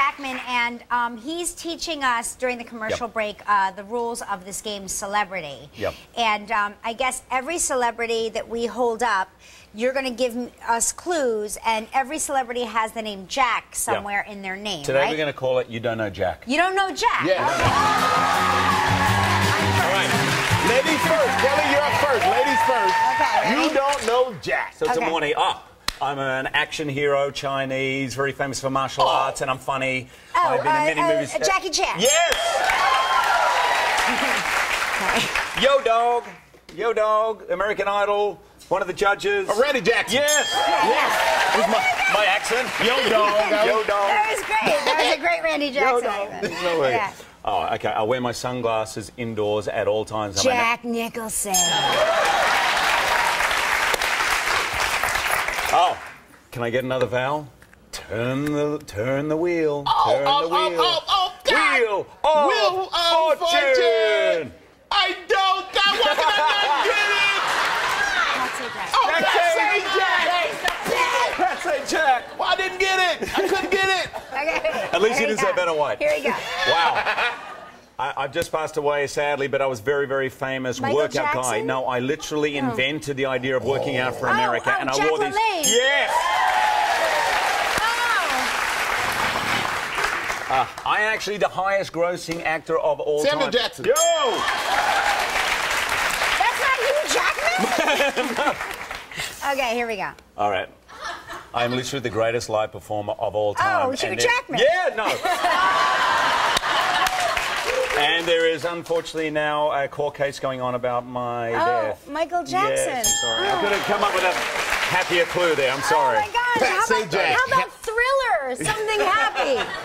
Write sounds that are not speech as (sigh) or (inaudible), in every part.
Jackman, and um, he's teaching us during the commercial Yep. break uh, the rules of this game, Celebrity. Yep. And um, I guess every celebrity that we hold up, you're going to give us clues, and every celebrity has the name Jack somewhere in their name. Today right? we're going to call it You Don't Know Jack. You don't know Jack. Yes. Okay. All right. Ladies first. Kelly, you're up first. Ladies first. Okay, You don't know Jack. So it's Okay. a morning. Ah, I'm an action hero, Chinese, very famous for martial arts, and I'm funny. Oh, I've been in many uh, uh, movies. Jackie Chan. Yes! (laughs) Yo, dog. Yo, dog. American Idol. One of the judges. Randy Jackson. Yes! Yes! Who's my, my accent? Yo, dog. (laughs) Yo, dog. That was great. That was a great Randy Jackson. Yo, Jackson. dog. No way. Yeah. Oh, okay. I wear my sunglasses indoors at all times. I'm an- Jack Nicholson. Oh, can I get another vowel? Turn the turn the wheel. Oh, oh, turn oh, the wheel. oh, oh, God. Wheel of Wheel of fortune. fortune. I don't. God, why did I not get it? That's it, Jack. Oh, That's that's it. say Jack. That's it, Jack. Well, I didn't get it. I couldn't get it. Okay. At least Here you didn't say go. better white. Here we go. Wow. I, I've just passed away, sadly, but I was very, very famous Michael workout guy. No, I literally invented the idea of working out for America, oh, and I Jack wore these. LaLanne. Yes. Oh. Uh, I am actually the highest grossing actor of all Samuel time. Jackson. Yo! That's not Hugh Jackman? (laughs) okay, here we go. All right. I'm literally the greatest live performer of all time. Oh, Hugh And there- Jackman. Yeah, no. And there is unfortunately now a court case going on about my Oh, death. Michael Jackson. Yes, sorry. I could have come up with a happier clue there. I'm sorry. Oh my gosh, how about, how about Thriller? Something happy. (laughs)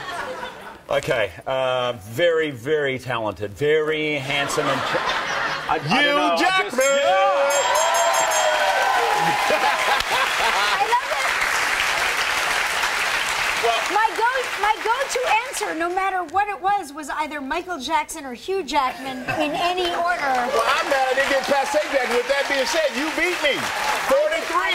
Okay, uh, very, very talented, very handsome and. I, I don't Hugh know, I just- Jackman. (laughs) Yeah. I love it. My go my go-to answer, no matter what it was, was either Michael Jackson or Hugh Jackman in any order. Well, I'm mad I didn't get past Sajak. With that being said, you beat me. 43.